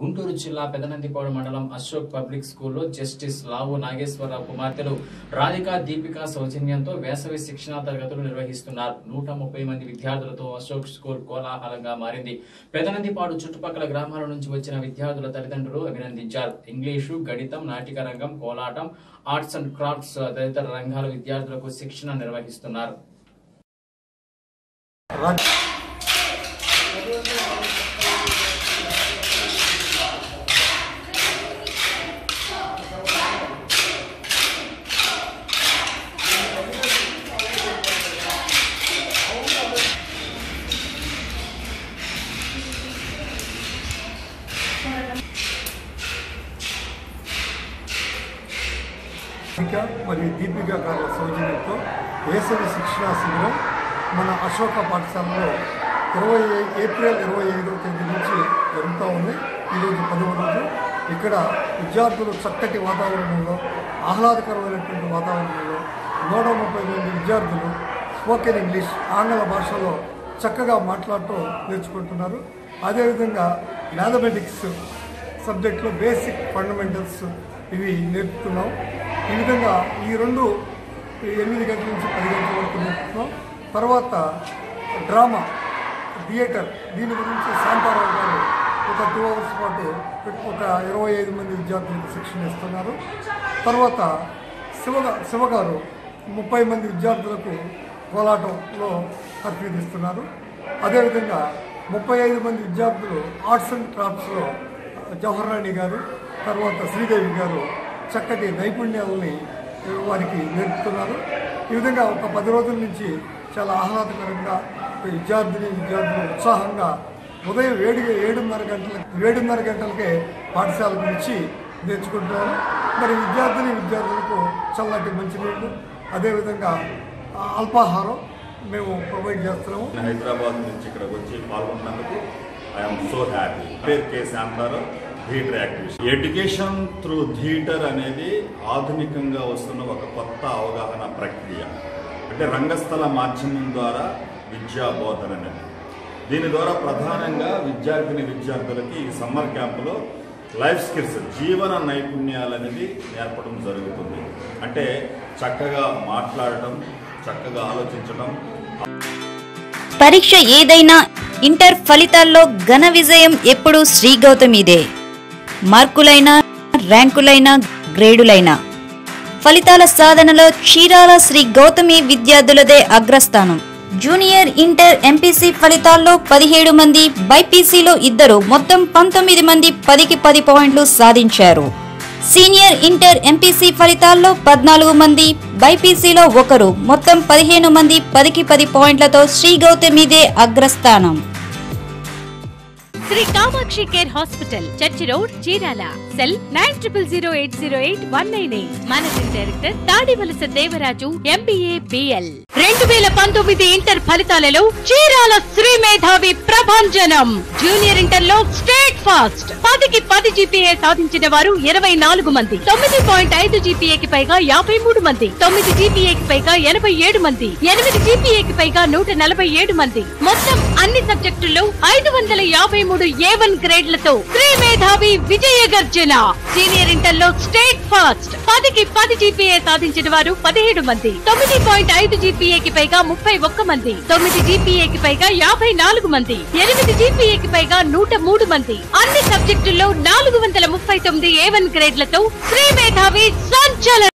గుంటూరు జిల్లా పెదనందిపాడు మండలం అశోక్ పబ్లిక్ స్కూల్లో జస్టిస్ లావు నాగేశ్వరరావు కుమార్తెలు రాధిక దీపిక సౌజన్యంతో వేసవి శిక్షణా తరగతులు నిర్వహిస్తున్నారు. నూట ముప్పై మంది విద్యార్థులతో అశోక్ స్కూల్ కోలాహలంగా మారింది. పెదనందిపాడు చుట్టుపక్కల గ్రామాల నుంచి వచ్చిన విద్యార్థుల తల్లిదండ్రులు అభినందించారు. ఇంగ్లీషు గణితం నాటిక రంగం కోలాటం ఆర్ట్స్ అండ్ క్రాఫ్ట్స్ తదితర రంగాల విద్యార్థులకు శిక్షణ నిర్వహిస్తున్నారు. మరియు దీపిక గారి సౌజన్యంతో వేసవి శిక్షణా శిబిరం మన అశోక పాఠశాలలో ఇరవై ఏప్రిల్ ఇరవై ఐదవ తేదీ నుంచి జరుగుతూ ఉంది. ఈరోజు పదవ రోజు. ఇక్కడ విద్యార్థులు చక్కటి వాతావరణంలో ఆహ్లాదకరమైనటువంటి వాతావరణంలో నూట ముప్పై మంది విద్యార్థులు స్పోకెన్ ఇంగ్లీష్ ఆంగ్ల భాషలో చక్కగా మాట్లాడటం నేర్చుకుంటున్నారు. అదేవిధంగా మ్యాథమెటిక్స్ సబ్జెక్ట్లో బేసిక్ ఫండమెంటల్స్ ఇవి నేర్పుతున్నాం ఈ విధంగా ఈ రెండు ఎనిమిది గంటల నుంచి పది గంటల వరకు నేర్పుతున్నాం తర్వాత డ్రామా థియేటర్ దీని గురించి శాంతారావు గారు ఒక టూ అవర్స్ పాటు ఒక ఇరవై ఐదు మంది విద్యార్థులకు శిక్షణ ఇస్తున్నారు. తర్వాత శివ శివగారు ముప్పై మంది విద్యార్థులకు కోలాటంలో తర్ఫీదిస్తున్నారు అదేవిధంగా ముప్పై ఐదు మంది విద్యార్థులు ఆర్ట్స్ అండ్ క్రాఫ్ట్స్లో జవహర్ రాణి గారు తర్వాత శ్రీదేవి గారు చక్కటి నైపుణ్యాలని వారికి నేర్పుతున్నారు. ఈ విధంగా ఒక పది రోజుల నుంచి చాలా ఆహ్లాదకరంగా విద్యార్థిని విద్యార్థులు ఉత్సాహంగా ఉదయం ఏడు ఏడున్నర గంటల ఏడున్నర గంటలకే పాఠశాలకు వచ్చి నేర్చుకుంటున్నారు. మరి విద్యార్థిని విద్యార్థులకు చల్లటి మంచినీళ్ళు అదేవిధంగా అల్పాహారం మేము ప్రొవైడ్ చేస్తున్నాము. హైదరాబాద్ నుంచి ఇక్కడికి వచ్చి పాల్గొన్నందుకు ఐఎమ్ సో హ్యాపీ. పేరు K. Shantarao. Theatre activist education through theatre అనేది ఆధునికంగా వస్తున్న ఒక కొత్త అవగాహన ప్రక్రియ. అంటే రంగస్థల మాధ్యమం ద్వారా విద్యా బోధన అనేది. దీని ద్వారా ప్రధానంగా విద్యార్థిని విద్యార్థులకి ఈ సమ్మర్ క్యాంపులో లైఫ్ స్కిల్స్ జీవన నైపుణ్యాలు అనేది నేర్పడం జరుగుతుంది. అంటే చక్కగా మాట్లాడటం చక్కగా ఆలోచించడం పరీక్ష ఏదైనా ఇంటర్ ఫలితాల్లో ఘన విజయం ఎప్పుడూ శ్రీ గౌతమిదే. మార్కులైనా ర్యాంకులైనా గ్రేడులైనా. ఫలితాల సాధనలో చీరాల శ్రీ గౌతమి విద్యార్థులదే అగ్రస్థానం. జూనియర్ ఇంటర్ ఎంపీసీ ఫలితాల్లో పదిహేడు మంది బైపీసీలో ఇద్దరు మొత్తం పంతొమ్మిది మంది పదికి పది పాయింట్లు సాధించారు. సీనియర్ ఇంటర్ ఎంపీసీ ఫలితాల్లో పద్నాలుగు మంది బైపీసీలో ఒకరు మొత్తం పదిహేను మంది పదికి పది పాయింట్లతో శ్రీ గౌతమిదే అగ్రస్థానం. Sri Kamakshi care hospital church road Chirala. Cell nine triple zero eight zero eight one nine eight. Managing director Tadivalasa Devaraju MBA BL రెండు వేల పంతొమ్మిది ఇంటర్ ఫలితాలలో చీరాల శ్రీ మేధావి ప్రభంజనం. జూనియర్ ఇంటర్లో స్టేట్ ఫాస్ట్. పదికి పది జీపీఏ సాధించిన వారు ఇరవై నాలుగు మంది. తొమ్మిది పాయింట్ ఐదు జీపీఏకి పైగా యాభై మూడు మంది. తొమ్మిది జీపీఏకి పైగా ఎనభై ఏడు మంది. ఎనిమిది జీపీఏకి పైగా నూట నలభై ఏడు మంది. మొత్తం అన్ని సబ్జెక్టుల్లో ఐదు వందల యాభై మూడు ఏ వన్ గ్రేడ్లతో శ్రీ మేధావి విజయ గర్జన. సీనియర్ ఇంటర్లో స్టేట్ ఫస్ట్. పదికి పది జీపీఏ సాధించిన వారు పదిహేడు మంది. తొమ్మిది పాయింట్ ఐదు జీపీఏకి పైగా ముప్పై ఒక్క మంది. తొమ్మిది జీపీఏకి పైగా యాభై నాలుగు మంది. ఎనిమిది జీపీఏకి పైగా నూట మూడు మంది. అన్ని సబ్జెక్టుల్లో నాలుగు వందల ముప్పై తొమ్మిది ఏ వన్ గ్రేడ్లతో శ్రీ మేధావి సంచలనం